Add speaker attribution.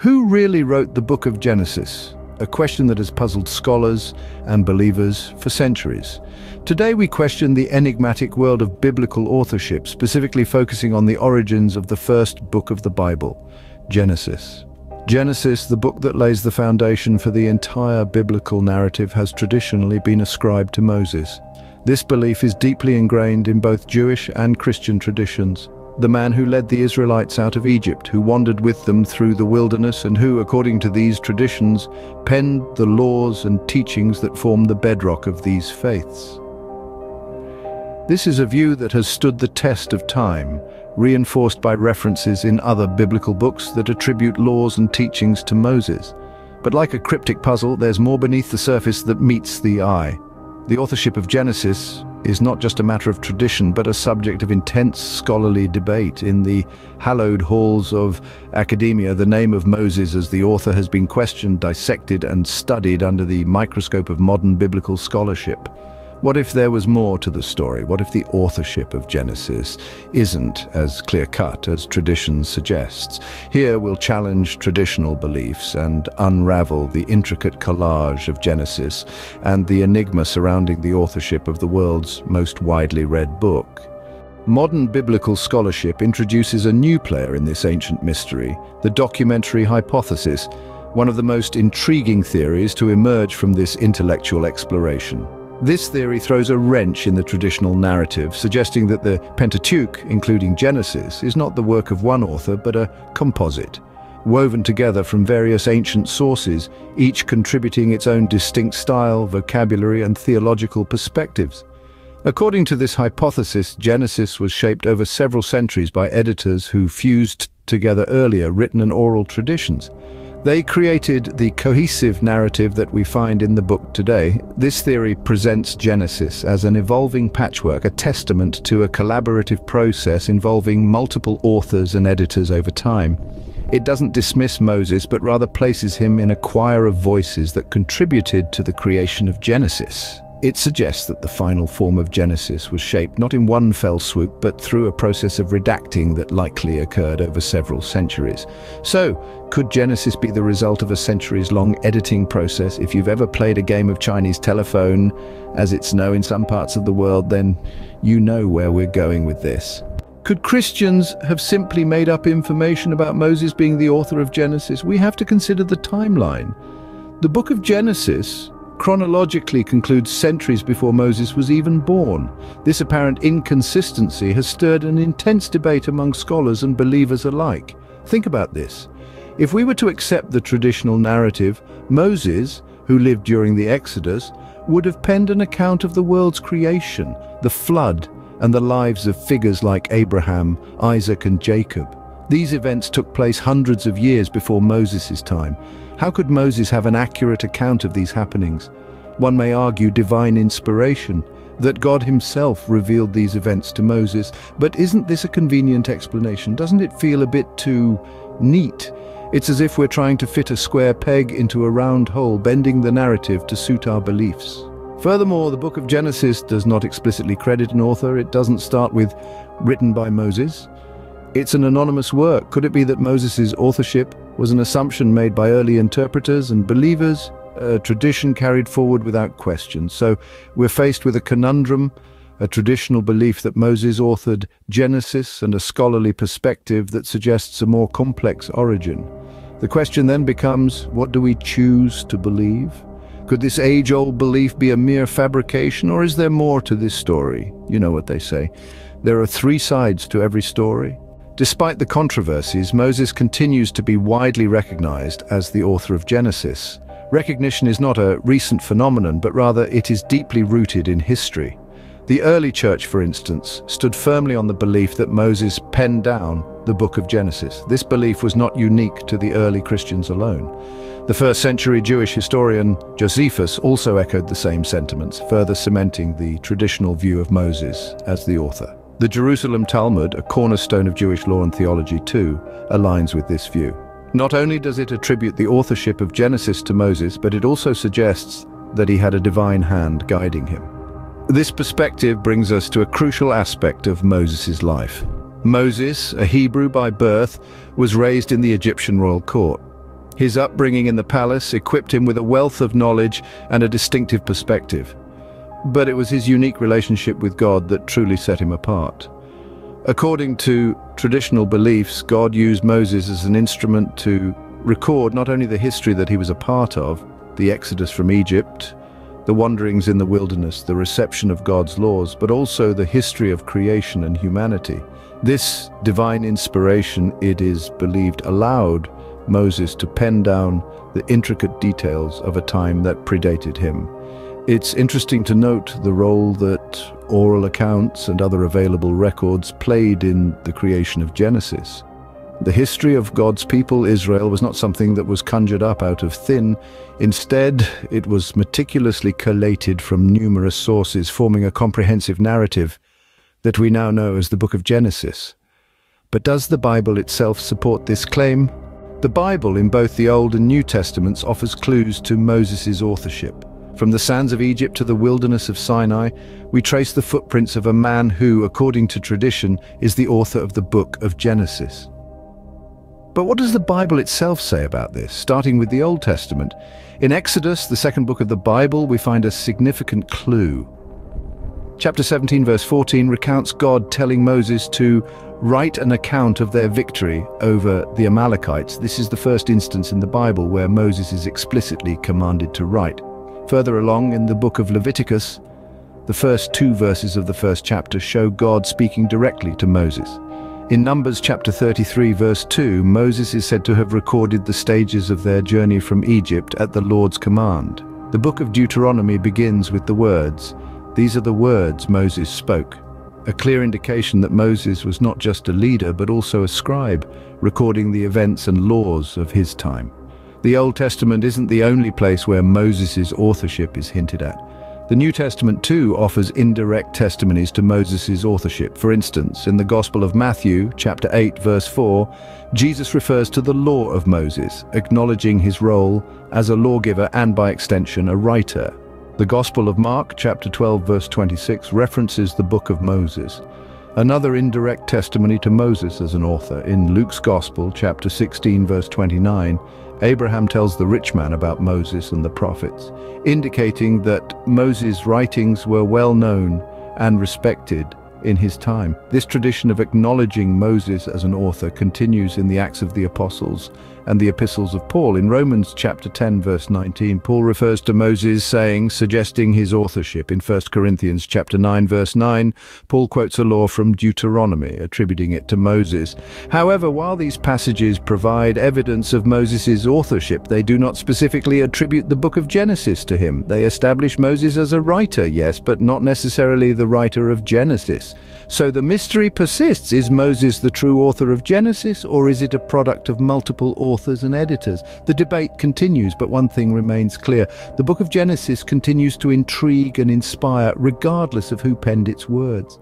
Speaker 1: Who really wrote the book of Genesis? A question that has puzzled scholars and believers for centuries. Today we question the enigmatic world of biblical authorship, specifically focusing on the origins of the first book of the Bible, Genesis. Genesis, the book that lays the foundation for the entire biblical narrative, has traditionally been ascribed to Moses. This belief is deeply ingrained in both Jewish and Christian traditions the man who led the Israelites out of Egypt, who wandered with them through the wilderness and who, according to these traditions, penned the laws and teachings that form the bedrock of these faiths. This is a view that has stood the test of time, reinforced by references in other biblical books that attribute laws and teachings to Moses. But like a cryptic puzzle, there's more beneath the surface that meets the eye. The authorship of Genesis, is not just a matter of tradition, but a subject of intense scholarly debate. In the hallowed halls of academia, the name of Moses as the author has been questioned, dissected and studied under the microscope of modern biblical scholarship. What if there was more to the story? What if the authorship of Genesis isn't as clear-cut as tradition suggests? Here we'll challenge traditional beliefs and unravel the intricate collage of Genesis and the enigma surrounding the authorship of the world's most widely read book. Modern biblical scholarship introduces a new player in this ancient mystery, the documentary hypothesis, one of the most intriguing theories to emerge from this intellectual exploration. This theory throws a wrench in the traditional narrative, suggesting that the Pentateuch, including Genesis, is not the work of one author, but a composite, woven together from various ancient sources, each contributing its own distinct style, vocabulary and theological perspectives. According to this hypothesis, Genesis was shaped over several centuries by editors who fused together earlier written and oral traditions. They created the cohesive narrative that we find in the book today. This theory presents Genesis as an evolving patchwork, a testament to a collaborative process involving multiple authors and editors over time. It doesn't dismiss Moses, but rather places him in a choir of voices that contributed to the creation of Genesis. It suggests that the final form of Genesis was shaped not in one fell swoop, but through a process of redacting that likely occurred over several centuries. So, could Genesis be the result of a centuries-long editing process? If you've ever played a game of Chinese telephone, as it's known in some parts of the world, then you know where we're going with this. Could Christians have simply made up information about Moses being the author of Genesis? We have to consider the timeline. The book of Genesis chronologically concludes centuries before Moses was even born. This apparent inconsistency has stirred an intense debate among scholars and believers alike. Think about this. If we were to accept the traditional narrative, Moses, who lived during the Exodus, would have penned an account of the world's creation, the flood, and the lives of figures like Abraham, Isaac and Jacob. These events took place hundreds of years before Moses' time, how could Moses have an accurate account of these happenings? One may argue divine inspiration, that God himself revealed these events to Moses. But isn't this a convenient explanation? Doesn't it feel a bit too neat? It's as if we're trying to fit a square peg into a round hole, bending the narrative to suit our beliefs. Furthermore, the book of Genesis does not explicitly credit an author. It doesn't start with written by Moses. It's an anonymous work. Could it be that Moses' authorship was an assumption made by early interpreters and believers, a tradition carried forward without question? So we're faced with a conundrum, a traditional belief that Moses authored Genesis and a scholarly perspective that suggests a more complex origin. The question then becomes, what do we choose to believe? Could this age-old belief be a mere fabrication, or is there more to this story? You know what they say. There are three sides to every story. Despite the controversies, Moses continues to be widely recognized as the author of Genesis. Recognition is not a recent phenomenon, but rather it is deeply rooted in history. The early church, for instance, stood firmly on the belief that Moses penned down the book of Genesis. This belief was not unique to the early Christians alone. The first century Jewish historian Josephus also echoed the same sentiments, further cementing the traditional view of Moses as the author. The Jerusalem Talmud, a cornerstone of Jewish law and theology too, aligns with this view. Not only does it attribute the authorship of Genesis to Moses, but it also suggests that he had a divine hand guiding him. This perspective brings us to a crucial aspect of Moses' life. Moses, a Hebrew by birth, was raised in the Egyptian royal court. His upbringing in the palace equipped him with a wealth of knowledge and a distinctive perspective. But it was his unique relationship with God that truly set him apart. According to traditional beliefs, God used Moses as an instrument to record not only the history that he was a part of, the exodus from Egypt, the wanderings in the wilderness, the reception of God's laws, but also the history of creation and humanity. This divine inspiration, it is believed, allowed Moses to pen down the intricate details of a time that predated him. It's interesting to note the role that oral accounts and other available records played in the creation of Genesis. The history of God's people, Israel, was not something that was conjured up out of thin. Instead, it was meticulously collated from numerous sources, forming a comprehensive narrative that we now know as the Book of Genesis. But does the Bible itself support this claim? The Bible, in both the Old and New Testaments, offers clues to Moses' authorship. From the sands of Egypt to the wilderness of Sinai, we trace the footprints of a man who, according to tradition, is the author of the Book of Genesis. But what does the Bible itself say about this, starting with the Old Testament? In Exodus, the second book of the Bible, we find a significant clue. Chapter 17, verse 14 recounts God telling Moses to write an account of their victory over the Amalekites. This is the first instance in the Bible where Moses is explicitly commanded to write. Further along in the book of Leviticus, the first two verses of the first chapter show God speaking directly to Moses. In Numbers chapter 33 verse 2, Moses is said to have recorded the stages of their journey from Egypt at the Lord's command. The book of Deuteronomy begins with the words, These are the words Moses spoke. A clear indication that Moses was not just a leader but also a scribe, recording the events and laws of his time. The Old Testament isn't the only place where Moses' authorship is hinted at. The New Testament too offers indirect testimonies to Moses' authorship. For instance, in the Gospel of Matthew, chapter 8, verse 4, Jesus refers to the law of Moses, acknowledging his role as a lawgiver and, by extension, a writer. The Gospel of Mark, chapter 12, verse 26, references the book of Moses. Another indirect testimony to Moses as an author, in Luke's Gospel, chapter 16, verse 29, Abraham tells the rich man about Moses and the prophets, indicating that Moses' writings were well known and respected in his time. This tradition of acknowledging Moses as an author continues in the Acts of the Apostles and the epistles of Paul. In Romans chapter 10 verse 19, Paul refers to Moses saying, suggesting his authorship. In 1 Corinthians chapter 9 verse 9, Paul quotes a law from Deuteronomy, attributing it to Moses. However, while these passages provide evidence of Moses' authorship, they do not specifically attribute the book of Genesis to him. They establish Moses as a writer, yes, but not necessarily the writer of Genesis. So the mystery persists. Is Moses the true author of Genesis, or is it a product of multiple authors and editors? The debate continues, but one thing remains clear. The book of Genesis continues to intrigue and inspire, regardless of who penned its words.